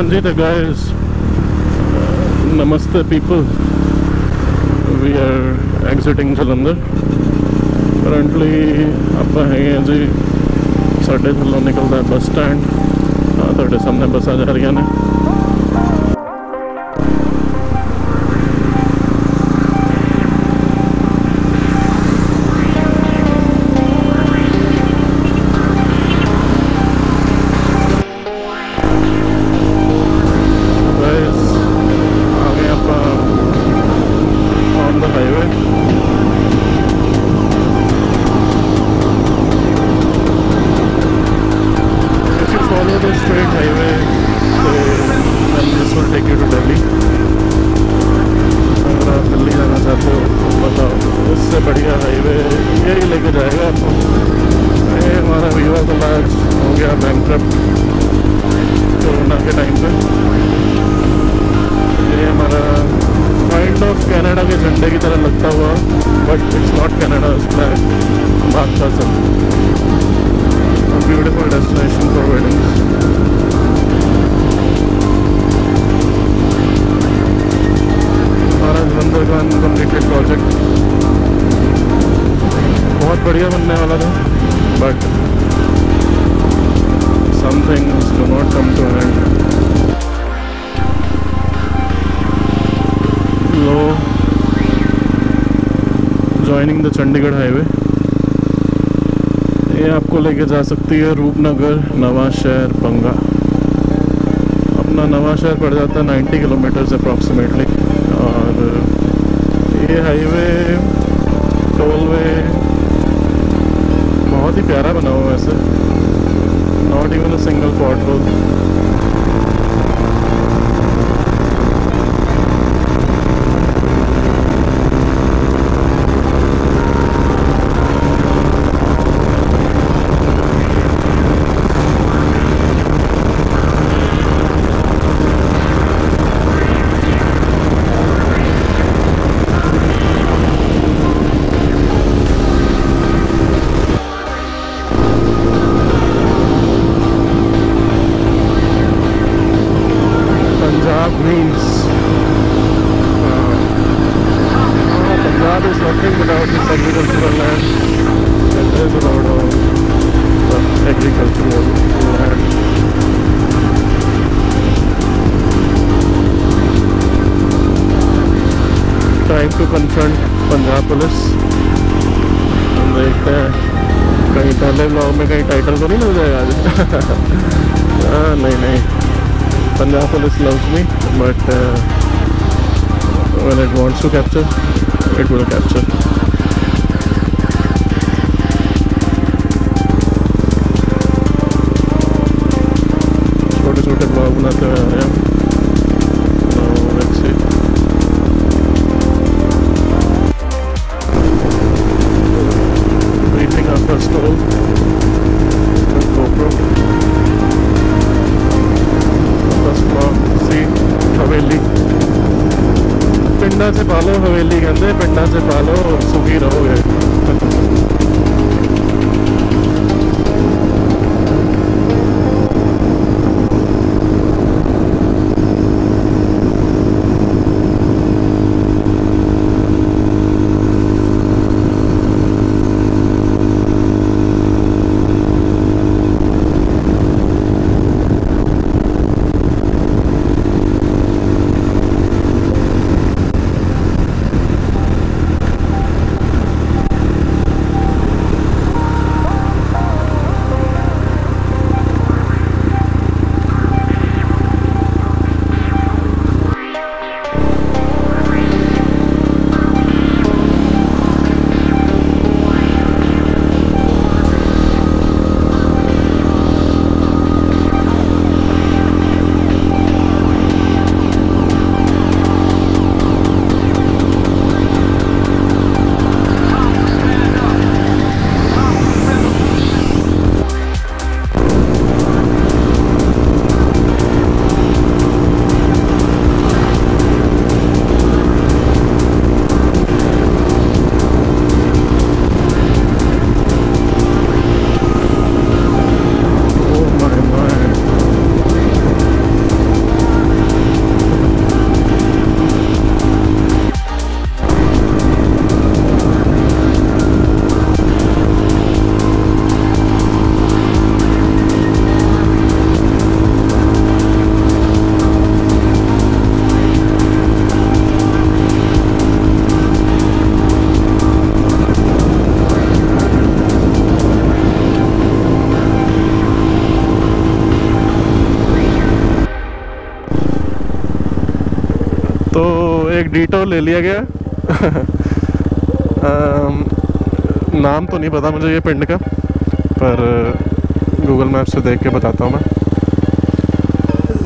Sanjita guys Namaste people We are exiting Jalandhar Currently ਆਪਾਂ ਹੈਗੇ ਆ ਜੀ ਸਾਡੇ ਥੱਲੋਂ ਨਿਕਲਦਾ ਬੱਸ ਸਟੈਂਡ ਤੁਹਾਡੇ ਸਾਹਮਣੇ ਬੱਸਾਂ ਜਾ ਰਹੀਆਂ ਨੇ Sakhasam. A beautiful destination for weddings. हमारा जलंधर का अनकम्प्लीटेड प्रोजेक्ट बहुत बढ़िया बनने वाला था but something not come to low joining the Chandigarh highway ये आपको लेके जा सकती है रूपनगर नवा शहर बंगा अपना नवा शहर पड़ जाता है 90 किलोमीटर्स अप्रॉक्सीमेटली और ये हाईवे टोलवे बहुत ही प्यारा बना हुआ है वैसे। Not even a single pot road Time to confront Punjab police. हम देखते हैं कहीं पहले ब्लॉग में कहीं टाइटल तो नहीं मिल जाएगा आज हाँ, नहीं नहीं police loves me, but uh, when it wants to capture, it will capture. छोटे छोटे ब्लॉग बनाते हैं ਪਿੰਡਾਂ 'ਚ ਪਾ ਲਓ ਹਵੇਲੀ ਕਹਿੰਦੇ ਪਿੰਡਾਂ 'ਚ ਪਾ ਲਓ ਸੁਖੀ ਰਹੋਗੇ एक डीटो ले लिया गया। नाम तो नहीं पता मुझे ये पिंड का, पर गूगल मैप से देख के बताता हूँ मैं।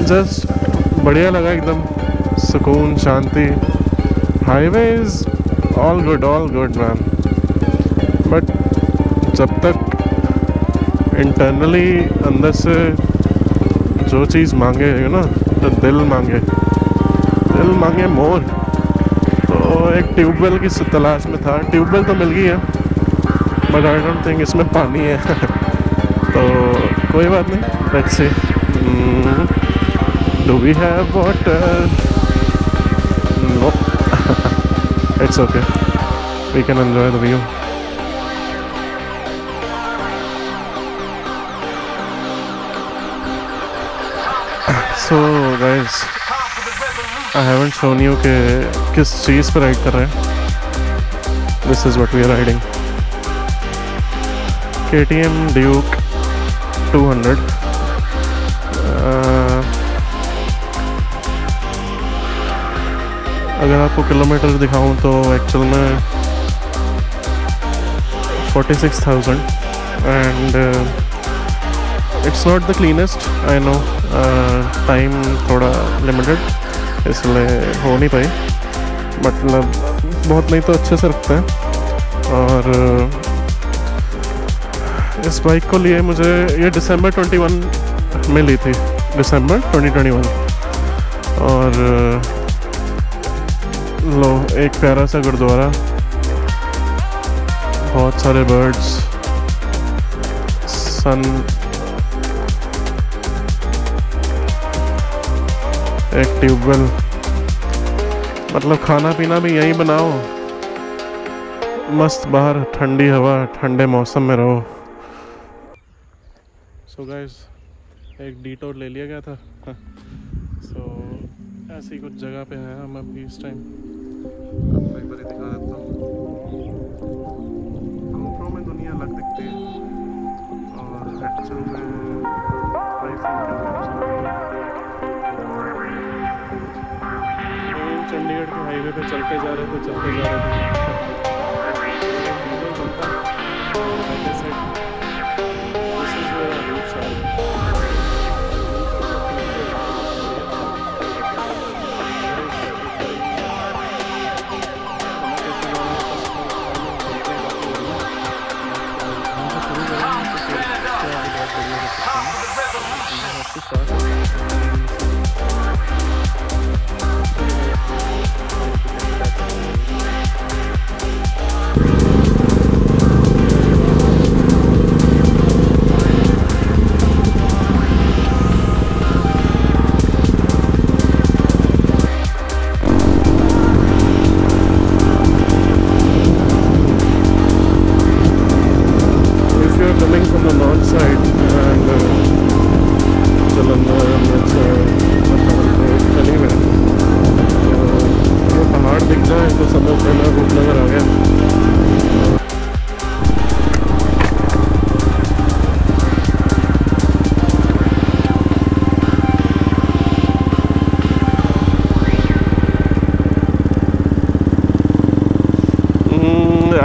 जस्ट बढ़िया लगा एकदम। सुकून, शांति। Highway is all good all good man but जब तक इंटरनली अंदर से जो चीज़ मांगे यू ना तो दिल मांगे दिल मांगे मोर एक ट्यूबवेल की तलाश में था। ट्यूबवेल तो मिल गई है बट आई डोंट थिंक इसमें पानी है। तो कोई बात नहीं let's see do we have water no it's okay we can enjoy the view so guys I haven't shown you कि किस चीज़ पर राइड कर रहे हैं। This is what we are riding K T M duke two hundred अगर आपको kilometre दिखाऊँ तो एक्चुअल में forty six thousand and it's not the cleanest I know time थोड़ा लिमिटेड इसलिए हो नहीं पाई। मतलब बहुत नहीं तो अच्छे से रखते हैं। और इस बाइक को लिए मुझे ये दिसंबर 21 में ली थी दिसंबर 2021 और लो, एक प्यारा सा गुरुद्वारा। बहुत सारे बर्ड्स सन एक ट्यूबवेल। मतलब खाना पीना भी यहीं बनाओ। मस्त बाहर ठंडी हवा ठंडे मौसम में रहो। सो so गाइस एक डीटोर ले लिया गया था। सो so, ऐसी कुछ जगह पे है हम अभी इस टाइम दिखा देता हूँ। में दुनिया अलग दिखती है। और एक्चुअल में हाईवे पे चलते जा रहे थे चलते जा रहे थे side and uh, and let's uh, anywhere, तो तो समझ लेना रूपनगर आ गया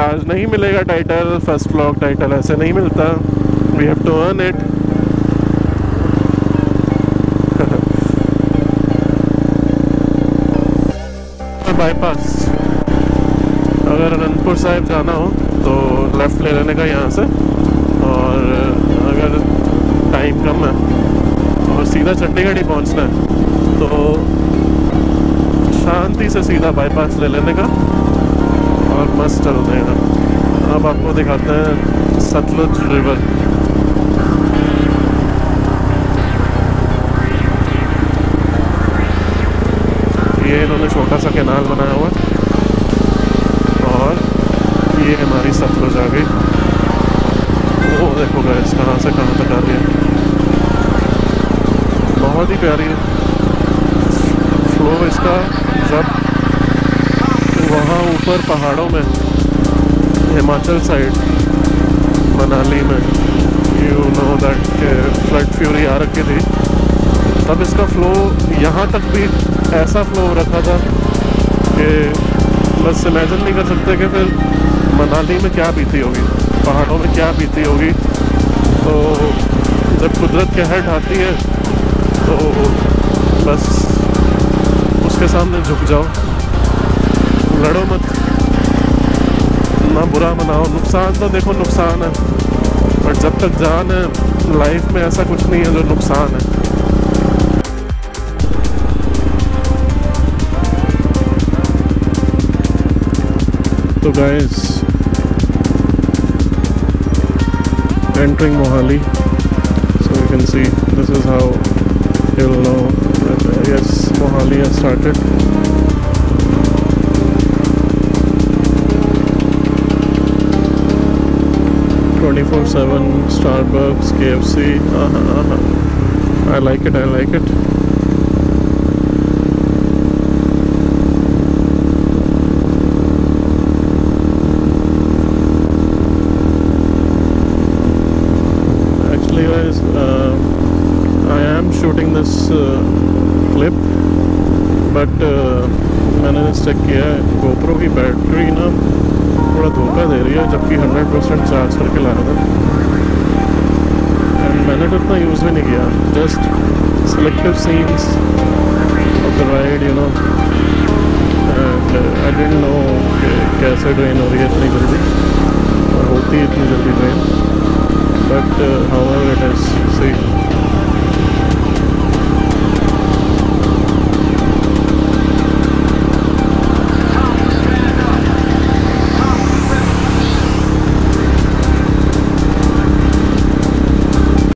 आज नहीं मिलेगा टाइटल फ़र्स्ट ब्लॉग टाइटल ऐसे नहीं मिलता। We have to earn it bypass अगर अनंतपुर साहिब जाना हो तो लेफ़्ट ले लेने का यहाँ से। और अगर टाइम कम है, और सीधा चंडीगढ़ ही पहुँचना है तो शांति से सीधा बाईपास ले लेने का। और मस्त चलते हैं अब आपको दिखाते हैं सतलुज रिवर ये इन्होंने छोटा सा कैनाल बनाया हुआ और ये हमारी सतलुज आ गई। वो देखो गैस कहाँ से कहाँ तक आ रही है। बहुत ही प्यारी है। फ्लो इसका जब वहाँ ऊपर पहाड़ों में, हिमाचल साइड मनाली में, you know that flood fury आ रखी थी। तब इसका फ्लो यहाँ तक भी ऐसा फ्लो रखा था कि बस इमेजन नहीं कर सकते कि फिर मनाली में क्या बीती होगी, पहाड़ों में क्या बीती होगी। तो जब कुदरत कहर ढाती है तो बस उसके सामने झुक जाओ। लड़ो मत। ना बुरा मनाओ। नुकसान तो देखो, नुकसान है। पर जब तक जान है लाइफ में ऐसा कुछ नहीं है जो नुकसान है। तो guys entering Mohali so you can see this is how yes Mohali started Twenty-four seven Starbucks, KFC. Uh-huh, uh-huh. I like it. I like it. Actually, guys, uh, I am shooting this uh, clip, but uh, मैंने check किया है GoPro की battery ना थोड़ा धोखा दे रही है जबकि 100 परसेंट चार्ज करके लाया था। एंड मैंने तो इतना यूज़ भी नहीं किया। Just selective scenes of the ride you know and uh, I didn't कैसे ड्रेन हो रही है इतनी जल्दी। और होती है इतनी जल्दी drain but how however it is see